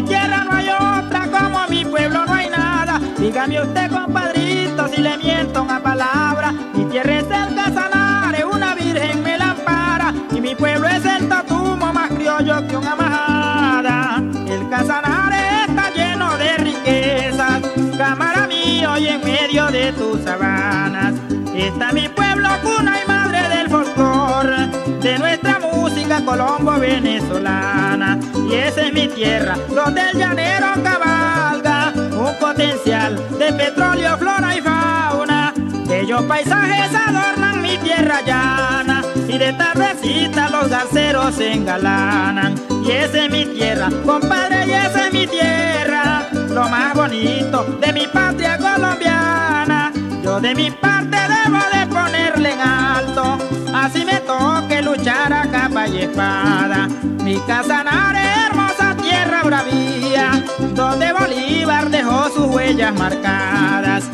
mi tierra no hay otra, como mi pueblo no hay nada. Dígame usted, compadrito, si le miento una palabra. Mi tierra es el Casanare, una virgen me la ampara. Y mi pueblo es el Tatumo, más criollo que una majada. El Casanare está lleno de riquezas, cámara mío, y en medio de tus sabanas está mi pueblo cuna colombo venezolana. Y esa es mi tierra, donde el llanero cabalga, un potencial de petróleo, flora y fauna. Bellos paisajes adornan mi tierra llana, y de tardecita los garceros se engalanan. Y esa es mi tierra, compadre, y esa es mi tierra, lo más bonito de mi patria colombiana. Yo de mi parte debo de ponerle en alto, así me toque a capa y espada. Mi Casanare, hermosa tierra bravía, donde Bolívar dejó sus huellas marcadas.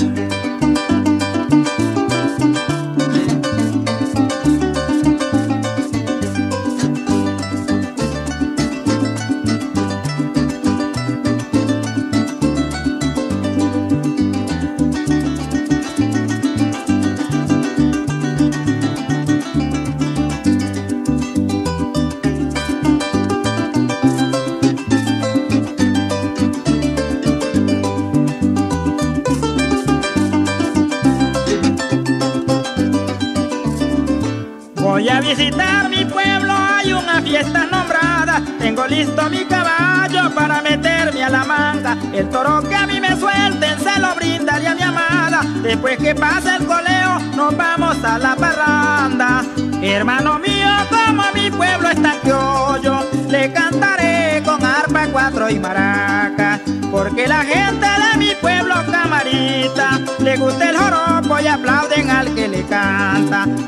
Voy a visitar mi pueblo, hay una fiesta nombrada. Tengo listo mi caballo para meterme a la manga. El toro que a mí me suelten se lo brindaré a mi amada. Después que pase el coleo, nos vamos a la parranda. Hermano mío, como mi pueblo está criollo, le cantaré con arpa, cuatro y maraca. Porque la gente de mi pueblo camarita le gusta el joropo y le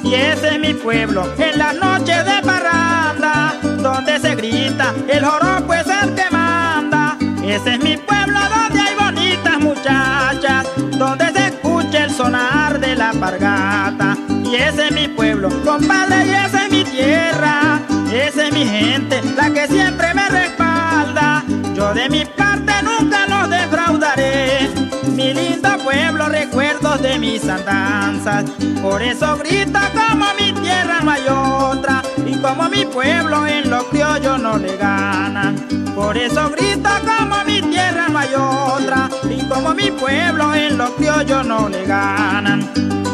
Y ese es mi pueblo en las noches de parranda, donde se grita el joropo es el que manda. Ese es mi pueblo donde hay bonitas muchachas, donde se escucha el sonar de la pargata. Y ese es mi pueblo, compadre, y esa es mi tierra, esa es mi gente, la que siempre me respalda. Yo de mi mis andanzas. Por eso grito como mi tierra no hay otra. Y como mi pueblo en los criollos no le ganan. Por eso grito como mi tierra no hay otra. Y como mi pueblo en los criollos no le ganan.